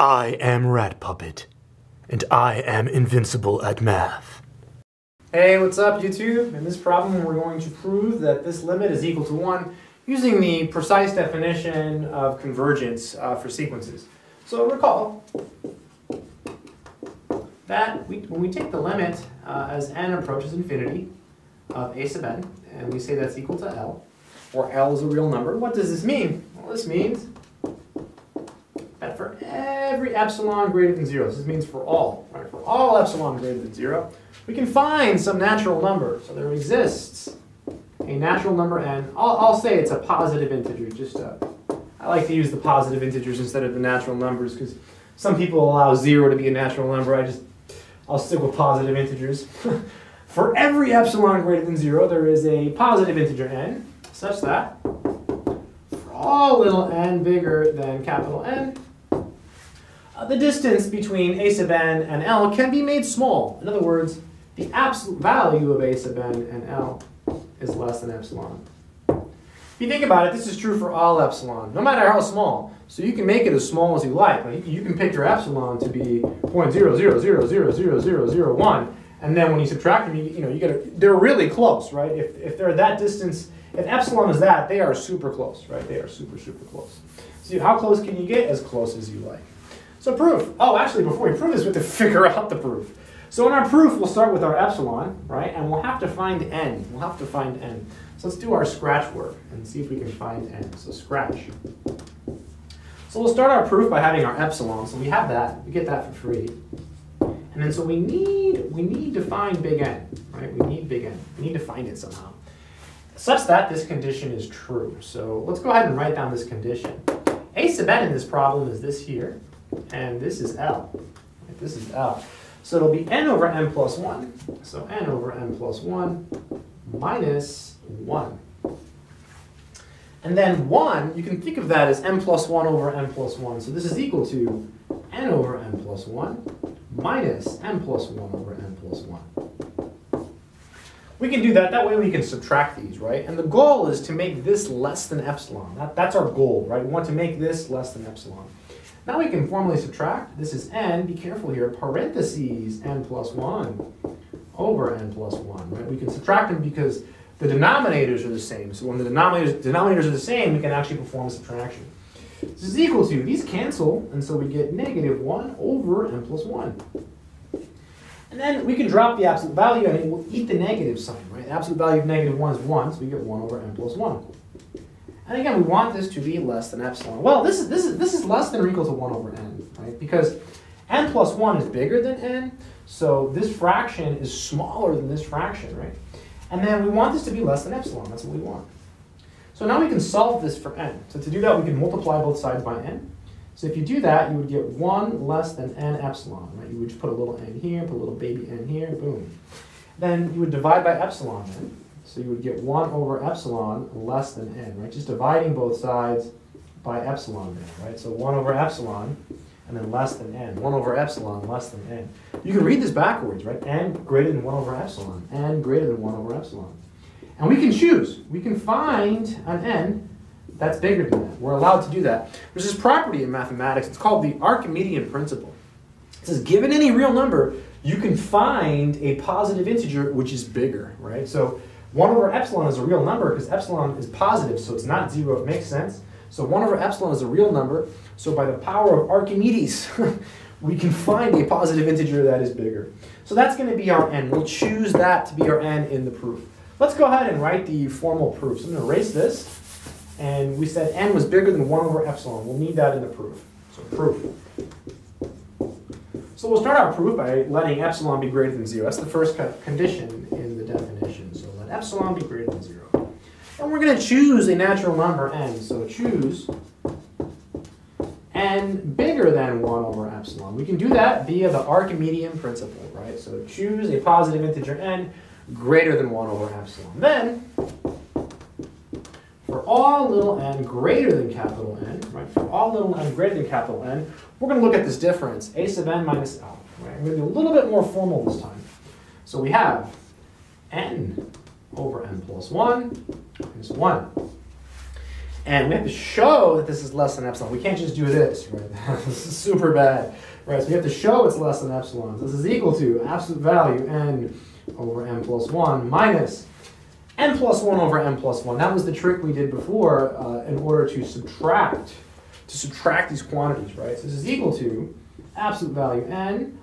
I am Rat Puppet, and I am invincible at math. Hey, what's up YouTube? In this problem we're going to prove that this limit is equal to 1 using the precise definition of convergence uh, for sequences. So recall that we, when we take the limit uh, as n approaches infinity of a sub n, and we say that's equal to L, or L is a real number, what does this mean? Well, this means for every epsilon greater than 0, this means for all, right? For all epsilon greater than 0, we can find some natural number. So there exists a natural number n. I'll, I'll say it's a positive integer. Just uh, I like to use the positive integers instead of the natural numbers because some people allow 0 to be a natural number. I just, I'll stick with positive integers. For every epsilon greater than 0, there is a positive integer n, such that for all little n bigger than capital N, Uh, the distance between a sub n and L can be made small. In other words, the absolute value of a sub n and L is less than epsilon. If you think about it, this is true for all epsilon, no matter how small. So you can make it as small as you like. you can pick your epsilon to be 0.0000001, and then when you subtract them, you, you know, you get a, they're really close, right? If, if they're that distance, if epsilon is that, they are super close, right? They are super, super close. So how close can you get? As close as you like. So proof. Oh, actually, before we prove this, we have to figure out the proof. So in our proof, we'll start with our epsilon, right? And we'll have to find n. We'll have to find n. So let's do our scratch work and see if we can find n. So scratch. So we'll start our proof by having our epsilon. So we have that. We get that for free. And then so we need we need to find big N, right? We need big N. We need to find it somehow. Such that this condition is true. So let's go ahead and write down this condition. A sub n in this problem is this here, and this is L. This is L. So it'll be n over n plus 1. So n over n plus 1 minus 1. And then 1, you can think of that as n plus 1 over n plus 1. So this is equal to n over n plus 1 minus n plus 1 over n plus 1. We can do that. That way we can subtract these, right? And the goal is to make this less than epsilon. That, that's our goal, right? We want to make this less than epsilon. Now we can formally subtract. This is n, be careful here, parentheses n plus 1 over n plus 1, right? We can subtract them because the denominators are the same. So when the denominators, denominators are the same, we can actually perform a subtraction. This is equal to, these cancel, and so we get negative 1 over n plus 1. And then we can drop the absolute value and it will eat the negative sign, right? The absolute value of negative 1 is 1, so we get 1 over n plus 1. And again, we want this to be less than epsilon. Well, this is, this is, this is less than or equal to 1 over n, right? Because n plus 1 is bigger than n, so this fraction is smaller than this fraction, right? And then we want this to be less than epsilon. That's what we want. So now we can solve this for n. So to do that, we can multiply both sides by n. So if you do that, you would get 1 less than n epsilon, right? You would just put a little n here, put a little baby n here, boom. Then you would divide by epsilon then. So you would get 1 over epsilon less than n, right? Just dividing both sides by epsilon there, right? So 1 over epsilon and then less than n. 1 over epsilon less than n. You can read this backwards, right? n greater than 1 over epsilon. n greater than 1 over epsilon. And we can choose. We can find an n that's bigger than that. We're allowed to do that. There's this property in mathematics. It's called the Archimedean principle. It says given any real number, you can find a positive integer which is bigger, right? So 1 over epsilon is a real number because epsilon is positive, so it's not 0. It makes sense. So 1 over epsilon is a real number. So by the power of Archimedes, we can find a positive integer that is bigger. So that's going to be our n. We'll choose that to be our n in the proof. Let's go ahead and write the formal proof. So I'm going to erase this. And we said n was bigger than 1 over epsilon. We'll need that in the proof. So proof. So we'll start our proof by letting epsilon be greater than 0. That's the first condition in epsilon be greater than 0. And we're going to choose a natural number n. So choose n bigger than 1 over epsilon. We can do that via the Archimedean principle, right? So choose a positive integer n greater than 1 over epsilon. Then, for all little n greater than capital N, right, for all little n greater than capital N, we're going to look at this difference, a sub n minus l. Right? I'm going to be a little bit more formal this time. So we have n over n plus 1 is minus 1. And we have to show that this is less than epsilon. We can't just do this, right? this is super bad, right? So we have to show it's less than epsilon. This is equal to absolute value n over n plus 1 minus n plus 1 over n plus 1. That was the trick we did before uh, in order to subtract, to subtract these quantities, right? So this is equal to absolute value n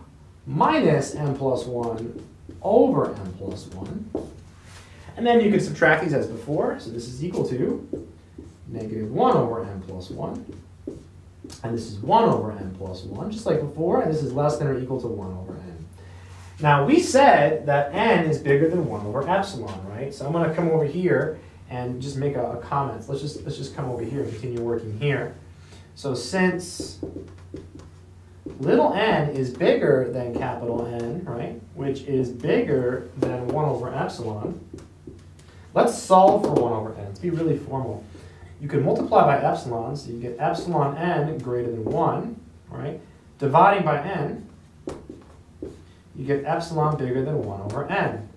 minus n plus 1 over n plus 1. And then you can subtract these as before. So this is equal to negative 1 over n plus 1. And this is 1 over n plus 1, just like before. And this is less than or equal to 1 over n. Now we said that n is bigger than 1 over epsilon, right? So I'm going to come over here and just make a, a comment. Let's just, let's just come over here and continue working here. So since little n is bigger than capital N, right, which is bigger than 1 over epsilon, let's solve for 1 over n. Let's be really formal. You can multiply by epsilon, so you get epsilon n greater than 1, right? Dividing by n, you get epsilon bigger than 1 over n.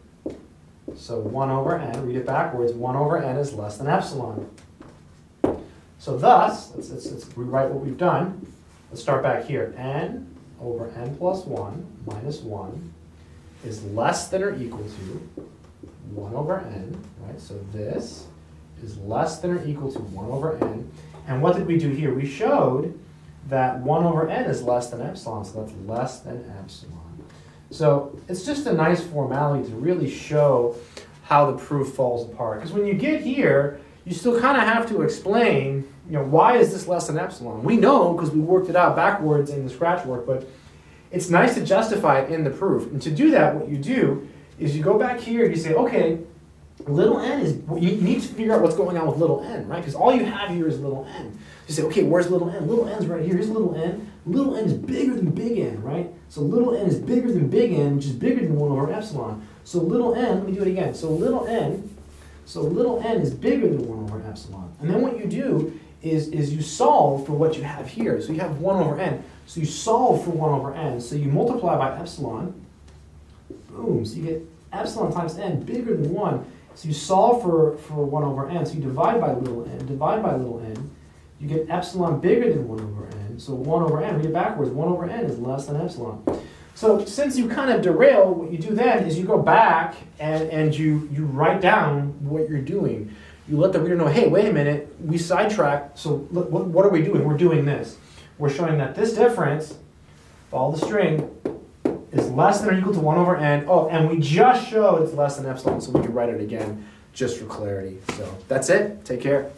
So 1 over n, read it backwards, 1 over n is less than epsilon. So thus, let's, let's, let's rewrite what we've done. Let's start back here. n over n plus 1 minus 1 is less than or equal to 1 over n, right? So this is less than or equal to 1 over n. And what did we do here? We showed that 1 over n is less than epsilon, so that's less than epsilon. So it's just a nice formality to really show how the proof falls apart. Because when you get here, you still kind of have to explain, you know, why is this less than epsilon? We know because we worked it out backwards in the scratch work, but it's nice to justify it in the proof. And to do that, what you do is you go back here and you say, okay, little n is, you need to figure out what's going on with little n, right? Because all you have here is little n. You say, okay, where's little n? Little n's right here. Here's little n. Little n is bigger than big N, right? So little n is bigger than big N, which is bigger than 1 over epsilon. So little n, let me do it again. So little n, so little n is bigger than 1 over epsilon. And then what you do is, is you solve for what you have here. So you have 1 over n. So you solve for 1 over n. So you multiply by epsilon. Boom. So you get epsilon times n bigger than 1. So you solve for, for 1 over n. So you divide by little n. Divide by little n. You get epsilon bigger than 1 over n. So 1 over n, read it backwards. 1 over n is less than epsilon. So since you kind of derail, what you do then is you go back and, and you, you write down what you're doing. You let the reader know, hey, wait a minute, we sidetracked, so look, what, what are we doing? We're doing this. We're showing that this difference, follow the string, is less than or equal to 1 over n. Oh, and we just showed it's less than epsilon, so we can write it again just for clarity. So that's it. Take care.